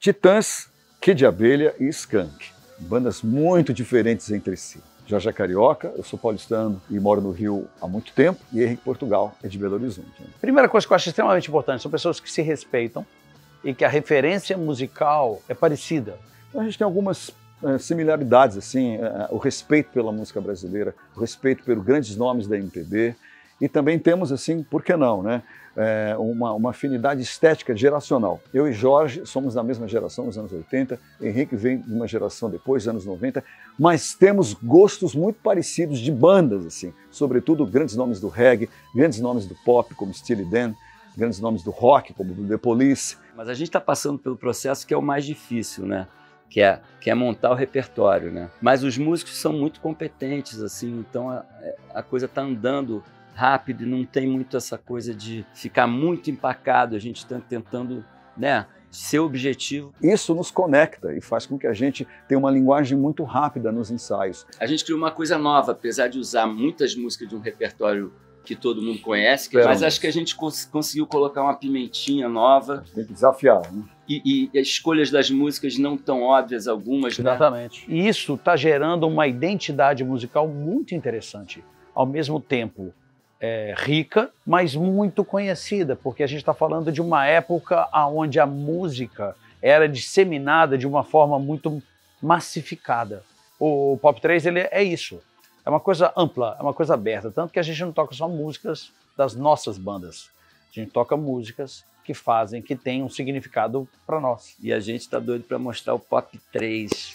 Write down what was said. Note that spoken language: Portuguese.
Titãs, Kid Abelha e Skank. Bandas muito diferentes entre si. Jorge é carioca, eu sou paulistano e moro no Rio há muito tempo, e Henrique Portugal é de Belo Horizonte. Né? Primeira coisa que eu acho extremamente importante, são pessoas que se respeitam e que a referência musical é parecida. Então a gente tem algumas é, similaridades, assim, é, o respeito pela música brasileira, o respeito pelos grandes nomes da MPB, e também temos, assim, por que não, né? É, uma, uma afinidade estética geracional. Eu e Jorge somos da mesma geração, nos anos 80, Henrique vem de uma geração depois, anos 90, mas temos gostos muito parecidos de bandas, assim, sobretudo grandes nomes do reggae, grandes nomes do pop, como Steely Dan, grandes nomes do rock, como The Police. Mas a gente está passando pelo processo que é o mais difícil, né? Que é, que é montar o repertório, né? Mas os músicos são muito competentes, assim, então a, a coisa está andando rápido e não tem muito essa coisa de ficar muito empacado. A gente está tentando, né? Ser objetivo. Isso nos conecta e faz com que a gente tenha uma linguagem muito rápida nos ensaios. A gente criou uma coisa nova, apesar de usar muitas músicas de um repertório que todo mundo conhece, que, mas acho que a gente cons conseguiu colocar uma pimentinha nova. Tem que desafiar, né? E, e, as escolhas das músicas não tão óbvias, algumas. Né? Exatamente. Né? E isso está gerando uma identidade musical muito interessante. Ao mesmo tempo, é, rica, mas muito conhecida, porque a gente está falando de uma época onde a música era disseminada de uma forma muito massificada. O Pop 3 ele é isso, é uma coisa ampla, é uma coisa aberta, tanto que a gente não toca só músicas das nossas bandas, a gente toca músicas que fazem, que têm um significado para nós. E a gente está doido para mostrar o Pop 3.